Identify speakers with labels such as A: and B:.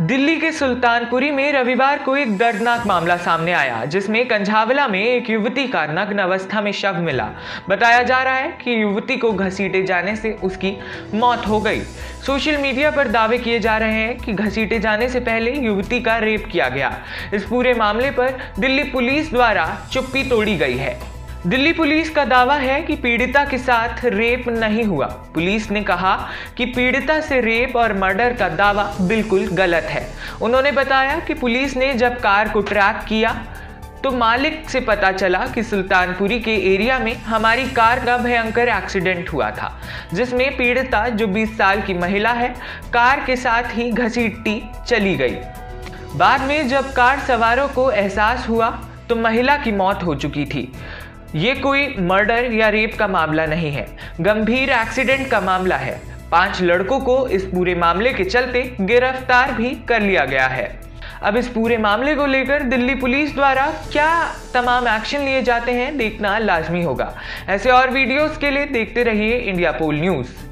A: दिल्ली के सुल्तानपुरी में रविवार को एक दर्दनाक मामला सामने आया, जिसमें कंझावला में एक युवती का नग्न अवस्था में शव मिला। बताया जा रहा है कि युवती को घसीटे जाने से उसकी मौत हो गई। सोशल मीडिया पर दावे किए जा रहे हैं कि घसीटे जाने से पहले युवती का रेप किया गया। इस पूरे मामले पर दिल्ली पुलिस द्वारा चुप्पी तोड़ी गई है। दिल्ली पुलिस का दावा है कि पीड़िता के साथ रेप नहीं हुआ। पुलिस ने कहा कि पीड़िता से रेप और मर्डर का दावा बिल्कुल गलत है। उन्होंने बताया कि पुलिस ने जब कार को ट्रैक किया तो मालिक से पता चला कि सुल्तानपुरी के एरिया में हमारी कार का भयंकर एक्सीडेंट हुआ था, जिसमें पीड़िता जो 20 साल की महिला है, कार के साथ ही घसीटती चली गई। बाद में जब कार सवारों को एहसास हुआ तो महिला की मौत हो चुकी थी। ये कोई मर्डर या रेप का मामला नहीं है। गंभीर एक्सीडेंट का मामला है। पाँच लड़कों को इस पूरे मामले के चलते गिरफ़्तार भी कर लिया गया है। अब इस पूरे मामले को लेकर दिल्ली पुलिस द्वारा क्या तमाम एक्शन लिए जाते हैं, देखना लाजमी होगा। ऐसे और वीडियोस के लिए देखते रहिए इंडिया पोल न्यूज़।